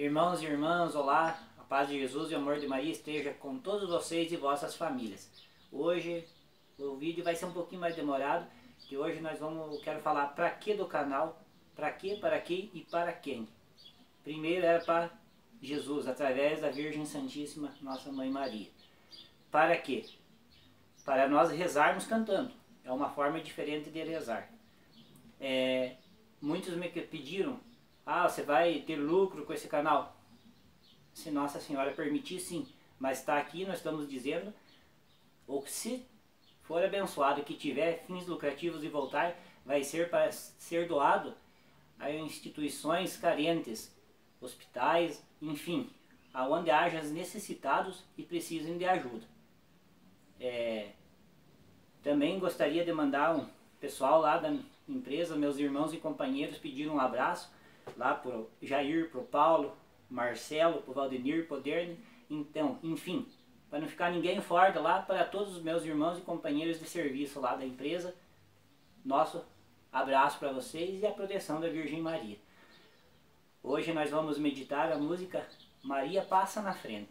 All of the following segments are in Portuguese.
Irmãos e irmãs, olá, a paz de Jesus e o amor de Maria esteja com todos vocês e vossas famílias. Hoje o vídeo vai ser um pouquinho mais demorado, que hoje nós vamos, quero falar para que do canal, para que, para quem e para quem. Primeiro era para Jesus, através da Virgem Santíssima, Nossa Mãe Maria. Para quê? Para nós rezarmos cantando. É uma forma diferente de rezar. É, muitos me pediram ah, você vai ter lucro com esse canal? Se Nossa Senhora permitir, sim. Mas está aqui, nós estamos dizendo, ou se for abençoado que tiver fins lucrativos e voltar, vai ser para ser doado a instituições carentes, hospitais, enfim, aonde haja necessitados e precisem de ajuda. É, também gostaria de mandar um pessoal lá da empresa, meus irmãos e companheiros pediram um abraço lá pro Jair, pro Paulo, Marcelo, pro Valdenir, pro Derne. Então, enfim, para não ficar ninguém fora lá, para todos os meus irmãos e companheiros de serviço lá da empresa, nosso abraço para vocês e a proteção da Virgem Maria. Hoje nós vamos meditar a música Maria Passa na Frente.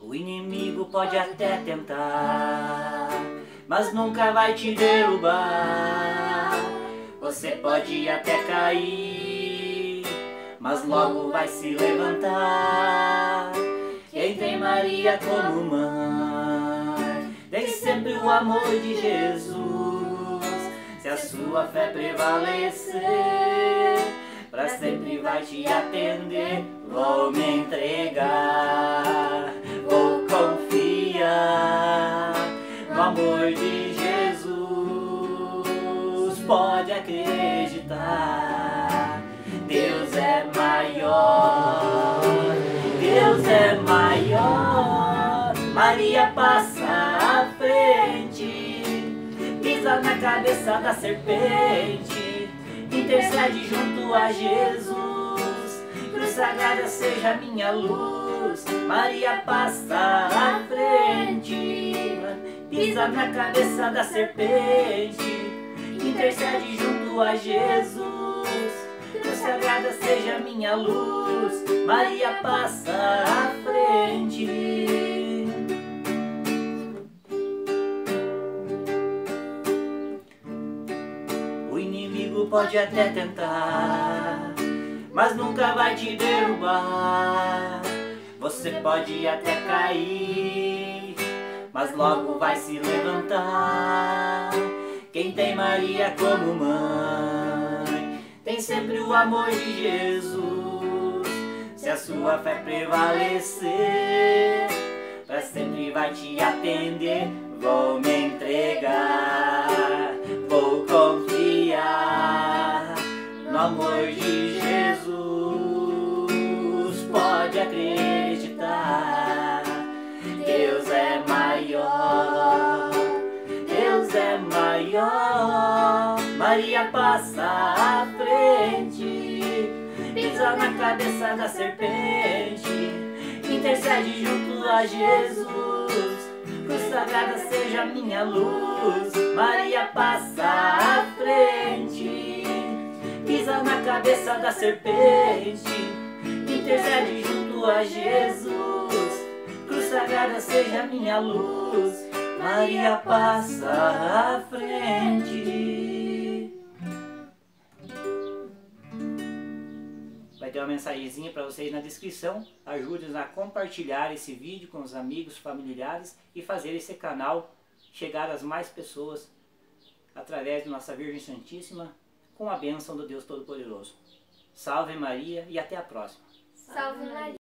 O inimigo pode até tentar, mas nunca vai te derrubar. Você pode até cair, mas logo vai se levantar. Quem tem Maria como mãe, tem sempre o amor de Jesus. Se a sua fé prevalecer, para sempre vai te atender. Vou me entregar, vou confiar no amor de pode acreditar. Deus é maior, Deus é maior. Maria passa à frente, pisa na cabeça da serpente, intercede junto a Jesus. Cruz sagrada seja minha luz, Maria passa à frente, pisa na cabeça da serpente a Jesus. Consagrada seja minha luz, Maria passa à frente. O inimigo pode até tentar, mas nunca vai te derrubar. Você pode até cair, mas logo vai se levantar. Quem tem Maria como mãe, tem sempre o amor de Jesus. Se a sua fé prevalecer, para sempre vai te atender. Vou me entregar, vou confiar no amor de Jesus. Maria passa à frente, pisa na cabeça da serpente, intercede junto a Jesus. Cruz sagrada seja minha luz. Maria passa à frente, pisa na cabeça da serpente, intercede junto a Jesus. Cruz sagrada seja minha luz. Maria passa à frente. Mensagenzinha para vocês na descrição. Ajude-nos a compartilhar esse vídeo com os amigos, familiares e fazer esse canal chegar às mais pessoas através de Nossa Virgem Santíssima com a bênção do Deus Todo-Poderoso. Salve Maria e até a próxima. Salve Maria.